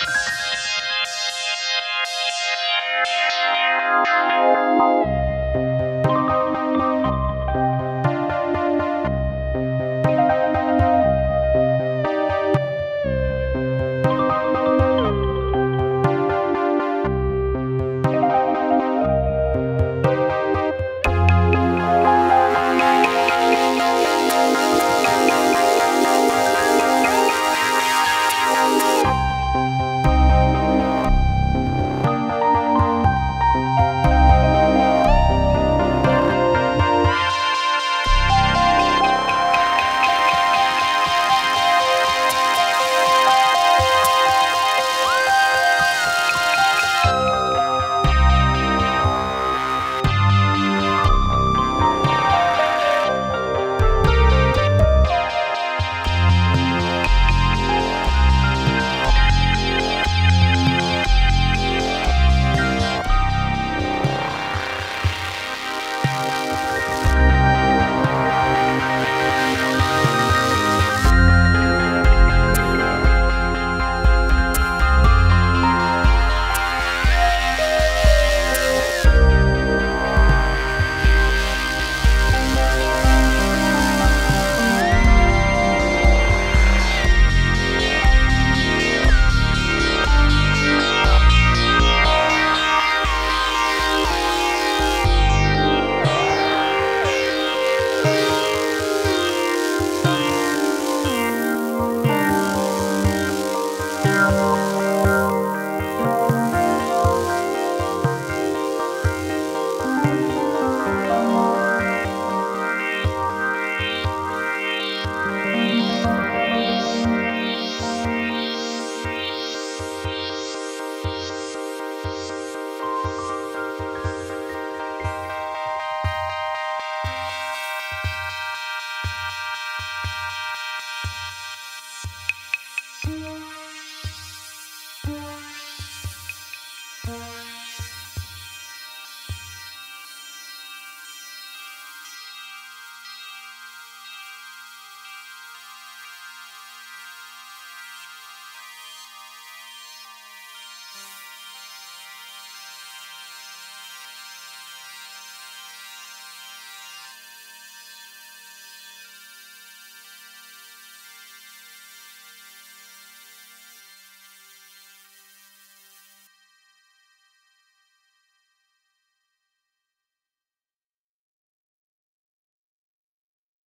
you